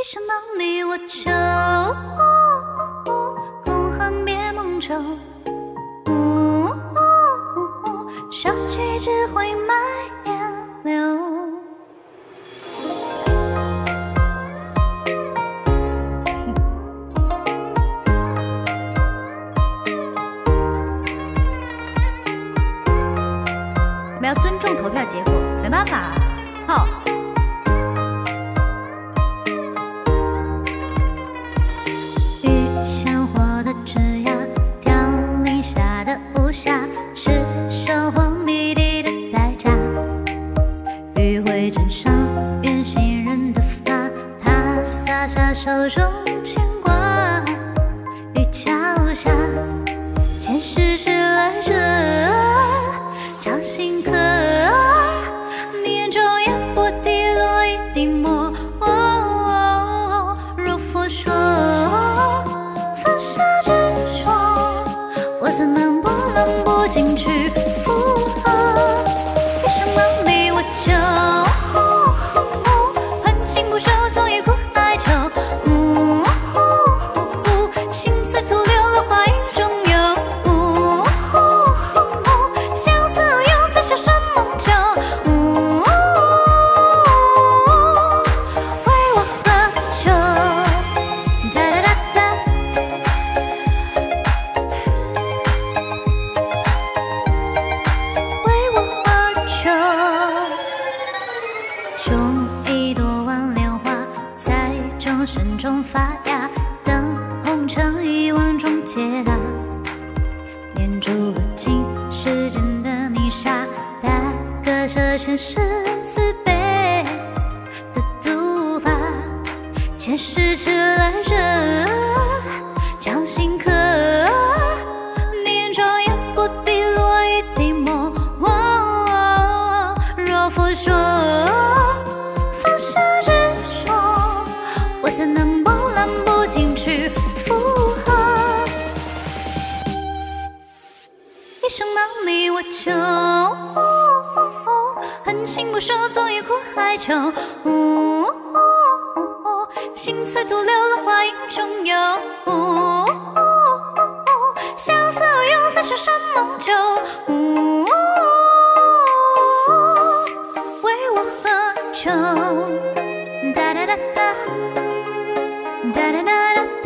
一想到你我求，空恨别梦久。小曲只会蔓延流。我们要尊重投票结果，没办法，余晖沾上远行人的发，他洒下手中牵挂。雨桥下，前世迟来者，掌心刻。你眼中烟波滴落一滴墨。若佛说在众生中发芽，等红尘遗忘中解答。念住了今世间的泥沙，大割舍前世慈悲的读法。前世迟来者，掌心刻。你眼中烟波滴落一滴墨。若佛说放下，怎能波澜不惊去附和一想到你我就 wu 情不收总于苦哀囚 wu 徒留落花影中游相思无用才笑山盟旧 wu 我何求哒哒哒哒 da da da da.